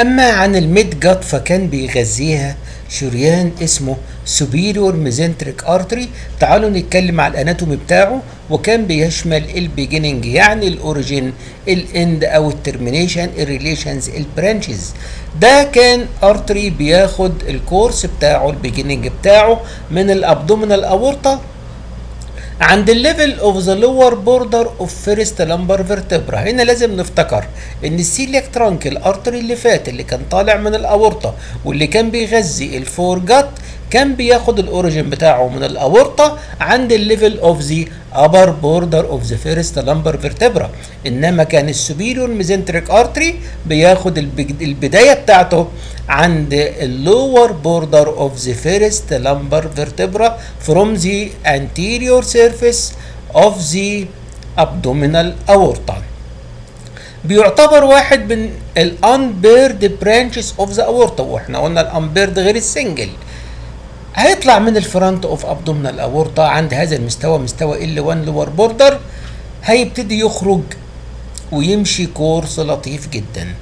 أما عن ال midgut فكان بيغذيها شريان اسمه superior mesenteric artery. تعالوا نتكلم على ال anatomy بتاعه وكان بيشمل ال beginning يعني ال origin ال end أو ال termination ال relations ال branches ده كان artery بياخد ال course بتاعه ال beginning بتاعه من ال abdominal aorta عند ال level of the lower border of first lumbar vertebra هنا لازم نفتكر إن ال celiac trunk ال artery اللي فات اللي كان طالع من الأورطة واللي كان بيغذي ال foregut كان بياخد ال origin بتاعه من الأورطة عند ال level of the upper border of the first lumbar vertebra. إنما كان ال superior mesenteric artery بياخد البداية بتاعته عند ال lower border of the first lumbar vertebra from the anterior surface of the abdominal aorta. بيعتبر واحد من ال unpaired branches of the aorta وإحنا قلنا ال unpaired غير ال single. هيطلع من ال front of abdominal aorta عند هذا المستوى مستوى L 1 lower border هيبتدي يخرج ويمشي course لطيف جدا.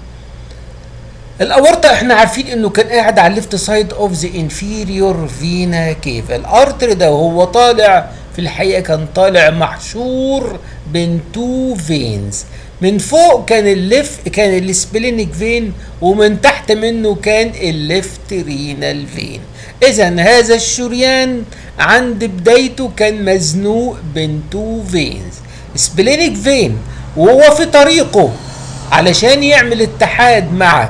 الاورطه إحنا عارفين إنه كان قاعد على ال left side of the inferior vena cava ال artery ده وهو طالع في الحقيقة كان طالع محشور بين two veins من فوق كان الليف كان ال splenic vein ومن تحت منه كان ال left renal vein اذا هذا الشريان عند بدايته كان مزنوق بين two veins splenic vein وهو في طريقه علشان يعمل اتحاد مع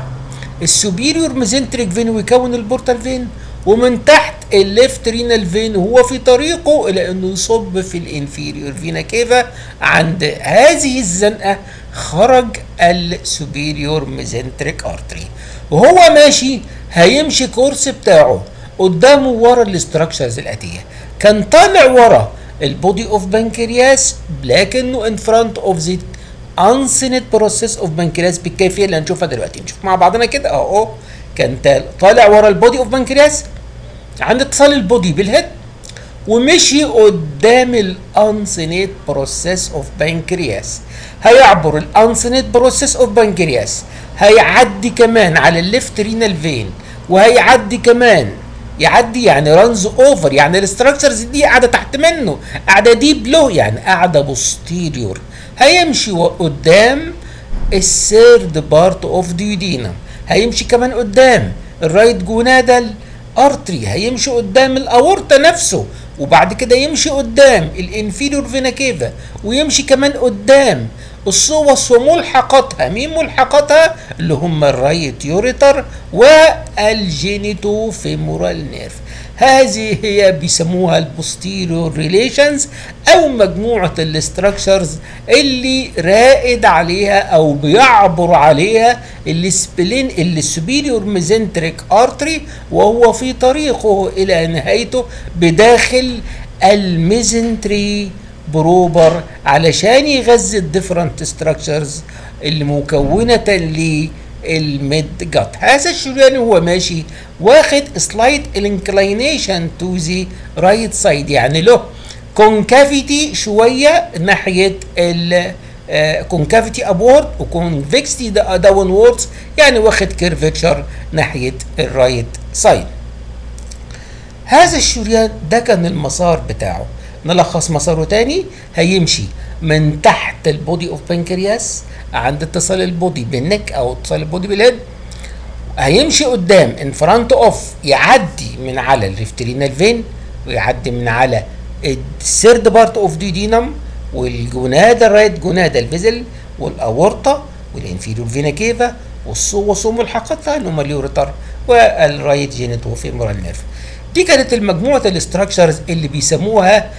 ال superior mesenteric vein ويكون ال portal vein ومن تحت ال left renal vein وهو في طريقه إلى انه يصب في ال inferior vena cava عند هذه الزنقة خرج ال superior mesenteric artery. وهو ماشي هيمشي course بتاعه قدامه ورا ال structures الأتية. كان طالع ورا ال body of بنكرياس لكنه in front of the uncinate process of بنكرياس بالكيفيه اللي هنشوفها دلوقتي. نشوف مع بعضنا كده. أهو كان طالع ورا ال body of بنكرياس عند اتصال ال body بال head ومشي قدام ال uncinate process of بنكرياس هيعبر ال uncinate process of بنكرياس هيعدي كمان على ال left renal vein وهيعدي كمان. يعدي يعني runs over يعني ال structures دي قاعدة تحت منه قاعدة deep له يعني قاعدة posterior هيمشي قدام ال third part of duodenum هيمشي كمان قدام ال right gonadal artery هيمشي قدام الأورطة نفسه وبعد كده يمشي قدام ال inferior vena cava ويمشي كمان قدام ال psoas وملحقاتها. مين ملحقاتها؟ اللي هم ال right ureter وال genitofemoral nerve. هذه هي بيسموها ال posterior relations أو مجموعة ال structures اللي راقد عليها أو بيعبر عليها ال splen ال superior mesenteric artery وهو في طريقه إلى نهايته بداخل ال mesentery proper علشان يغذي ال different structures اللي مكونه لل midgut هذا الشريان وهو ماشي واخد slight inclination to the right side يعني له concavity شوية ناحية ال concavity upward و convexity downwards يعني واخد curvature ناحية ال right side هذا الشريان ده كان المسار بتاعه. نلخص مساره تاني هيمشي من تحت ال body of بنكرياس عند اتصال ال body بال neck أو اتصال ال body بال head هيمشي قدام in front of يعدي من على ال left renal vein ويعدي من على ال third part of duodenum وال gonadal ال right gonadal vessel والأورطة وال inferior vena cava وال psoas وملحقاتها اللي هم ال ureter وال right genitofemoral nerve دي كانت المجموعة ال structures اللي بيسموها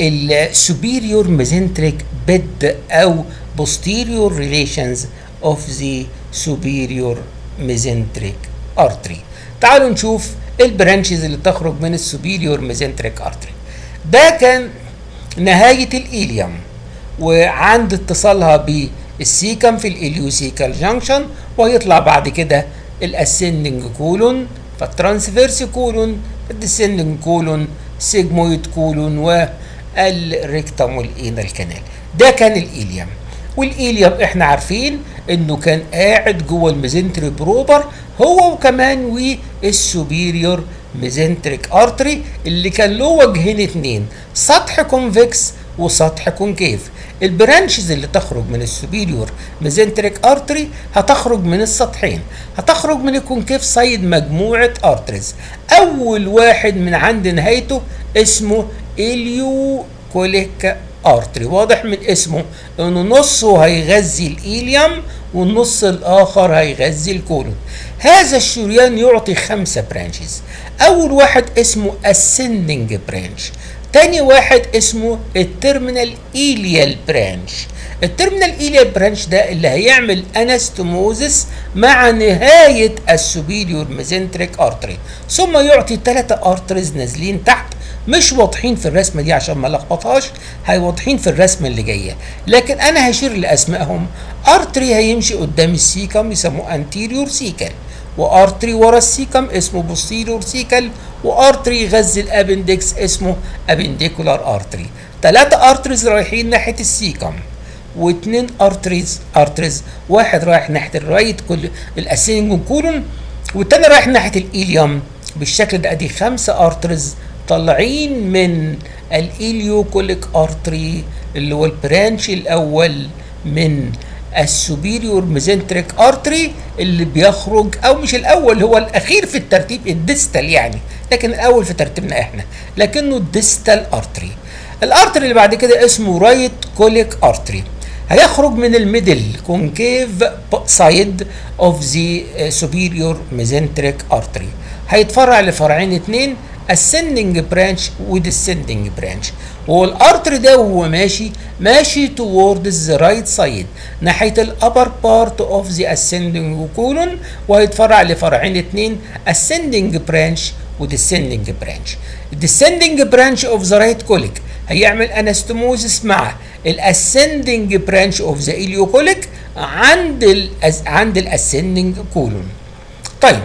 ال superior mesenteric bed أو posterior relations of the superior mesenteric artery. تعالوا نشوف ال branches اللي تخرج من ال superior mesenteric artery ده كان نهاية ال ileum وعند اتصالها بال cecum في ال ileocecal junction وهيطلع بعد كده الاسندنج كولون فالترانسفيرس كولون الديسندنج كولون سيجمويد كولون والريكتم والإينال كانال ده كان ال ileum وال ileum إحنا عارفين إنه كان قاعد جوه ال mesentery proper هو وكمان وال superior mesenteric artery اللي كان له وجهين اتنين. سطح convex وسطح concave ال branches اللي تخرج من ال superior mesenteric artery هتخرج من السطحين. هتخرج من ال concave side مجموعة arteries. أول واحد من عند نهايته اسمه ileocolic artery. واضح من اسمه إنه نصه هيغذي ال ileum والنص الآخر هيغذي ال colon. هذا الشريان يعطي خمسة branches. أول واحد اسمه ascending branch. تاني واحد اسمه ال terminal ileal branch. ال terminal ileal branch ده اللي هيعمل anastomosis مع نهاية ال superior mesenteric artery. ثم يعطي ثلاثة arteries نازلين تحت مش واضحين في الرسمه دي عشان ما لخبطهاش هيواضحين في الرسمه اللي جاية. لكن أنا هشير لأسمائهم. artery هيمشي قدام ال cecum يسموه anterior cecal و artery ورا ال cecum اسمه؟ posterior cecal و artery يغذي ال appendix اسمه appendicular artery ثلاثة arteries رايحين ناحية ال cecum واثنين arteries arteries واحد رايح ناحية ال right col ال ascending colon والتاني رايح ناحية ال ileum بالشكل ده أدي خمسة arteries طالعين من ال ileocolic artery اللي هو ال branch الأول من ال superior mesenteric artery اللي بيخرج أو مش الأول هو الأخير في الترتيب ال distal يعني لكن الأول في ترتيبنا إحنا لكنه ال distal artery ال artery اللي بعد كده اسمه right colic artery هيخرج من ال middle concave side of the superior mesenteric artery هيتفرع لفرعين اتنين ascending branch ودescending branch هو ال artery ده وهو ماشي ماشي towards the right side ناحيه ال upper part of the ascending colon وهيتفرع لفرعين اتنين ascending branch ودescending branch descending branch of the right colic هيعمل anastomosis مع ال ascending branch of the ileocolic عند ال عند ال ascending colon طيب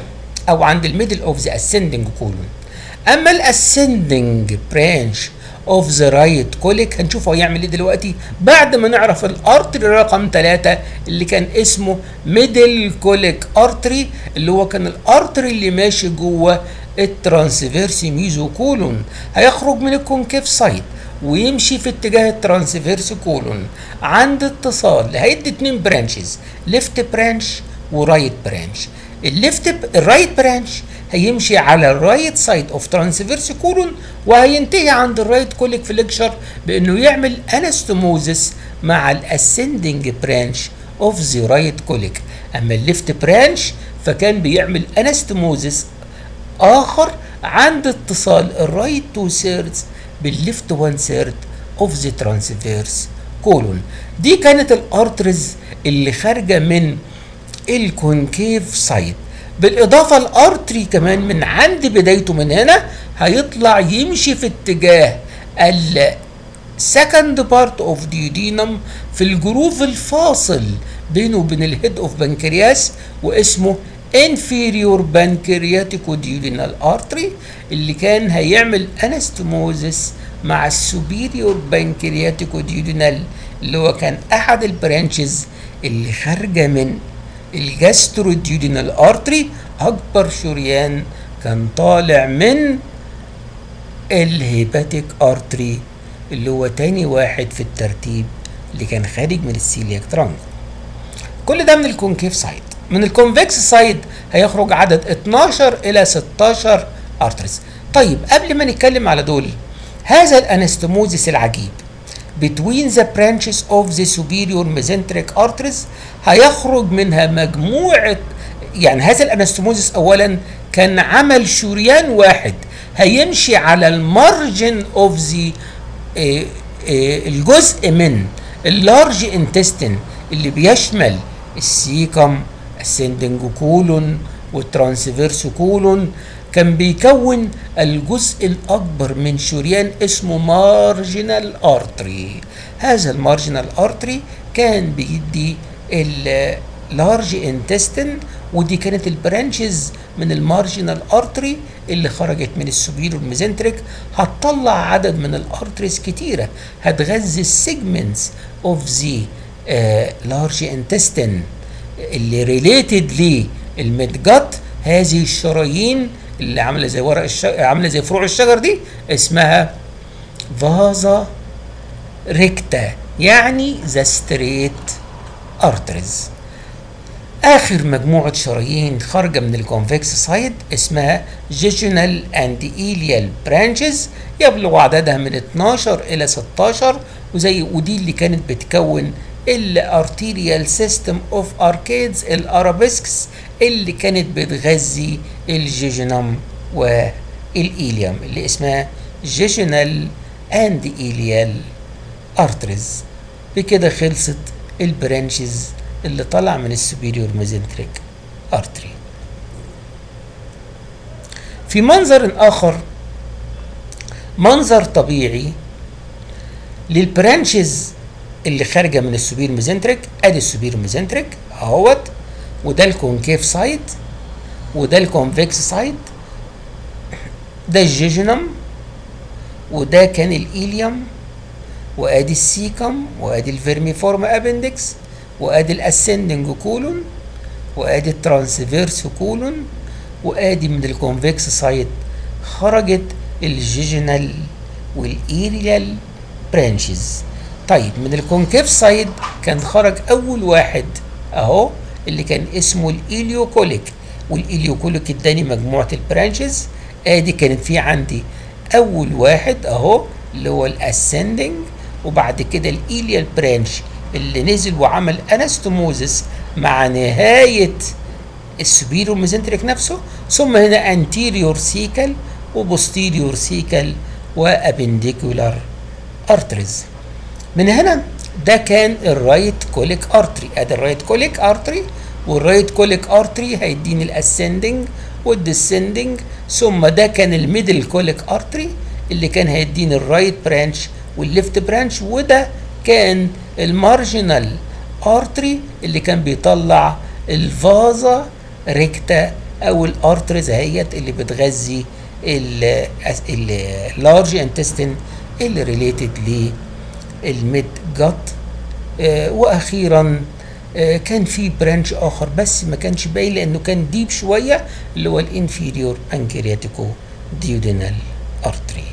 أو عند ال middle of the ascending colon أما ال ascending branch of the right colic هنشوفه هيعمل إيه دلوقتي. بعد ما نعرف ال artery رقم 3 اللي كان اسمه middle colic artery اللي هو كان ال artery اللي ماشي جوه ال transverse mesocolon هيخرج من ال concave side ويمشي في اتجاه ال transverse colon. عند اتصال هيدي اتنين branches left branch و right branch ال left ال right branch هيمشي على ال right side of transverse colon وهينتهي عند ال right colic flexure بإنه يعمل anastomosis مع ال ascending branch of the right colic. أما ال left branch فكان بيعمل anastomosis آخر عند اتصال ال right two thirds بال left 1 third of the transverse colon. دي كانت ال arteries اللي خارجة من ال concave side بالإضافة ال artery كمان من عند بدايته من هنا هيطلع يمشي في اتجاه ال second part of duodenum في ال groove الفاصل بينه وبين ال head of pancreas واسمه inferior pancreaticoduodenal artery اللي كان هيعمل anastomosis مع ال superior pancreaticoduodenal اللي هو كان أحد ال branches اللي خارجة من ال gastroduodenal artery اكبر شريان كان طالع من ال hepatic artery اللي هو تاني واحد في الترتيب اللي كان خارج من ال celiac trunk كل ده من ال concave side من ال convex side هيخرج عدد 12 إلى 16 arteries طيب قبل ما نتكلم على دول هذا ال anastomosis العجيب between the branches of the superior mesenteric arteries هيخرج منها مجموعة يعني هذا ال anastomosis اولا كان عمل شريان واحد هيمشي على ال margin of the الجزء من ال large intestine اللي بيشمل ال cecum ال ascending colon وال transverse colon كان بيكون الجزء الأكبر من شريان اسمه marginal artery هذا ال marginal artery كان بيدي ال large intestine ودي كانت ال branches من ال marginal artery اللي خرجت من ال superior ال mesenteric. هتطلع عدد من ال arteries كتيرة. هتغذي ال segments of the large intestine اللي related لل midgut هذه الشرايين اللي عاملة زي ورق الشجر عاملة زي فروع الشجر دي اسمها vasa recta يعني the straight arteries آخر مجموعة شرايين خارجة من ال convex side اسمها jejunal and ileal branches يبلغ عددها من 12 إلى 16 وزي ودي اللي كانت بتكون ال arterial system of arcades ال arabesques اللي كانت بتغذي ال jejunum وال ileum اللي اسمها jejunal and ileal arteries بكده خلصت ال branches اللي طلع من ال superior mesenteric artery في منظر آخر منظر طبيعي لل branches اللي خارجة من ال superior mesenteric أدي ال superior mesenteric أهوت وده ال concave side وده ال convex side ده ال jejunum وده كان ال ileum وأدي ال cecum وأدي ال vermiform appendix وأدي ال ascending colon وأدي ال transverse colon وأدي من ال convex side خرجت ال jejunal وال ileal branches طيب من ال concave side كان خرج أول واحد أهو اللي كان اسمه ال ileocolic وال ileocolic اداني مجموعة ال branches. آدي كانت في عندي أول واحد أهو اللي هو ال ascending وبعد كده ال ileal branch اللي نزل وعمل anastomosis مع نهاية ال superior mesenteric نفسه ثم هنا anterior cecal و posterior cecal و appendicular arteries من هنا ده كان ال right colic artery أدي ال right colic artery وال right colic artery هيديني ال ascending وال descending ثم ده كان ال middle colic artery اللي كان هيديني ال right branch وال left branch وده كان ال marginal artery اللي كان بيطلع ال vasa recta أو ال arteries اهيت اللي بتغذي ال large intestine اللي related لل mid gut. آه وأخيرا آه كان في branch آخر بس ما كانش باين لأنه كان deep شوية اللي هو ال inferior pancreaticoduodenal artery.